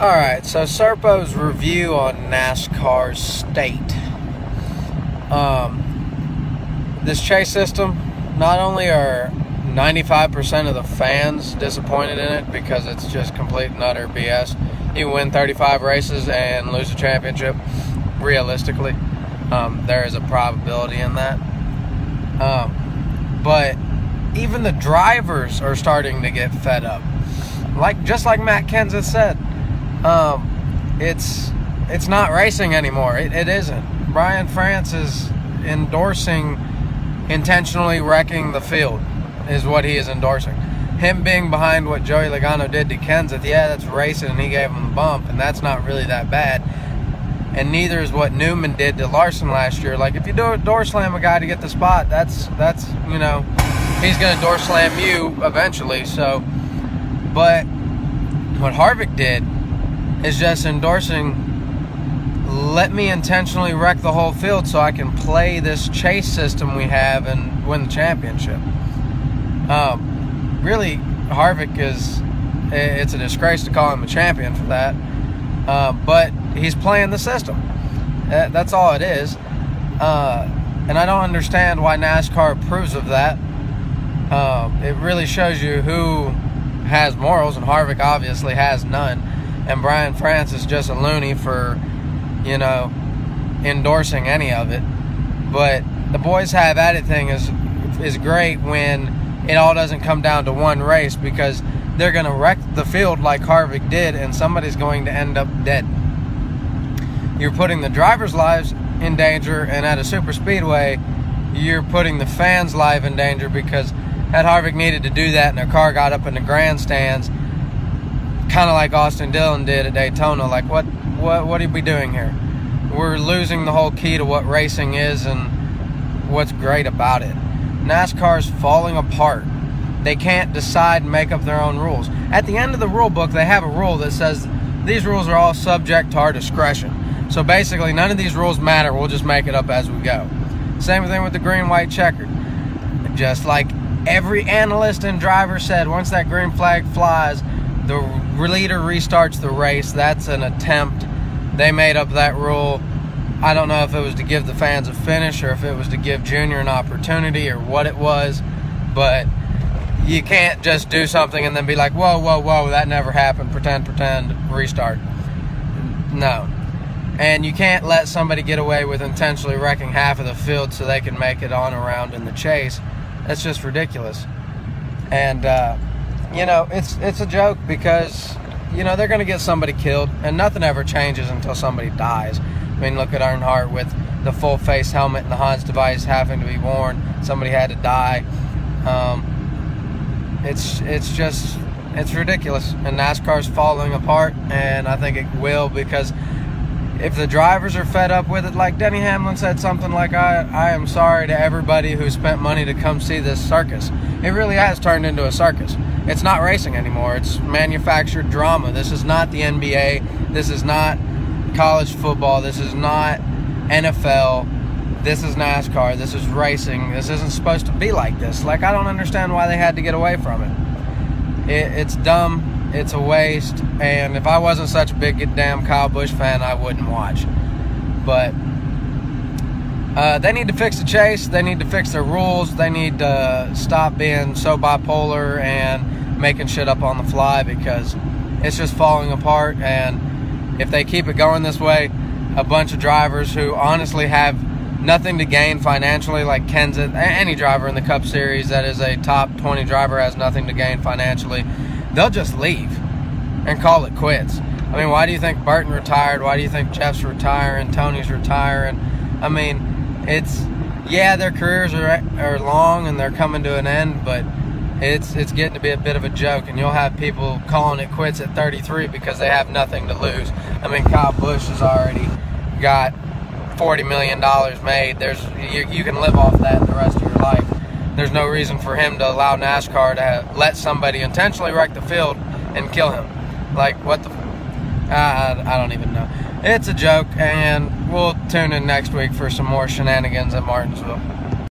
All right, so Serpo's review on NASCAR's state. Um, this chase system, not only are 95% of the fans disappointed in it because it's just complete and utter BS. You win 35 races and lose a championship. Realistically, um, there is a probability in that. Um, but even the drivers are starting to get fed up. Like just like Matt Kenseth said, um, it's it's not racing anymore. It, it isn't. Brian France is endorsing intentionally wrecking the field, is what he is endorsing. Him being behind what Joey Logano did to Kenseth, yeah, that's racing, and he gave him the bump, and that's not really that bad. And neither is what Newman did to Larson last year. Like if you do a door slam a guy to get the spot, that's that's you know, he's gonna door slam you eventually. So, but what Harvick did is just endorsing let me intentionally wreck the whole field so I can play this chase system we have and win the championship. Um, really, Harvick is, it's a disgrace to call him a champion for that. Uh, but he's playing the system. That's all it is. Uh, and I don't understand why NASCAR approves of that. Uh, it really shows you who has morals, and Harvick obviously has none and Brian France is just a loony for, you know, endorsing any of it. But the boys have at it thing is is great when it all doesn't come down to one race because they're going to wreck the field like Harvick did, and somebody's going to end up dead. You're putting the drivers' lives in danger, and at a super speedway, you're putting the fans' life in danger because had Harvick needed to do that and their car got up in the grandstands kind of like Austin Dillon did at Daytona. Like, what, what, what are we doing here? We're losing the whole key to what racing is and what's great about it. NASCAR's falling apart. They can't decide and make up their own rules. At the end of the rule book, they have a rule that says these rules are all subject to our discretion. So basically, none of these rules matter. We'll just make it up as we go. Same thing with the green, white, checkered. Just like every analyst and driver said, once that green flag flies, the leader restarts the race. That's an attempt. They made up that rule. I don't know if it was to give the fans a finish or if it was to give Junior an opportunity or what it was, but you can't just do something and then be like, whoa, whoa, whoa, that never happened. Pretend, pretend, restart. No. And you can't let somebody get away with intentionally wrecking half of the field so they can make it on around in the chase. That's just ridiculous. And, uh, you know, it's it's a joke because you know they're going to get somebody killed, and nothing ever changes until somebody dies. I mean, look at Earnhardt with the full face helmet and the Hans device having to be worn. Somebody had to die. Um, it's it's just it's ridiculous, and NASCAR's falling apart, and I think it will because if the drivers are fed up with it, like Denny Hamlin said something like, I, I am sorry to everybody who spent money to come see this circus. It really has turned into a circus. It's not racing anymore. It's manufactured drama. This is not the NBA. This is not college football. This is not NFL. This is NASCAR. This is racing. This isn't supposed to be like this. Like, I don't understand why they had to get away from it. it it's dumb it's a waste. And if I wasn't such a big damn Kyle Busch fan, I wouldn't watch. But uh, they need to fix the chase. They need to fix their rules. They need to stop being so bipolar and making shit up on the fly because it's just falling apart. And if they keep it going this way, a bunch of drivers who honestly have nothing to gain financially, like Kenseth, any driver in the Cup Series that is a top 20 driver has nothing to gain financially they'll just leave and call it quits. I mean, why do you think Burton retired? Why do you think Jeff's retiring? Tony's retiring? I mean, it's yeah, their careers are are long and they're coming to an end, but it's it's getting to be a bit of a joke, and you'll have people calling it quits at 33 because they have nothing to lose. I mean, Kyle Busch has already got 40 million dollars made. There's you, you can live off that the rest of your life there's no reason for him to allow NASCAR to let somebody intentionally wreck the field and kill him. Like, what the? I, I don't even know. It's a joke, and we'll tune in next week for some more shenanigans at Martinsville.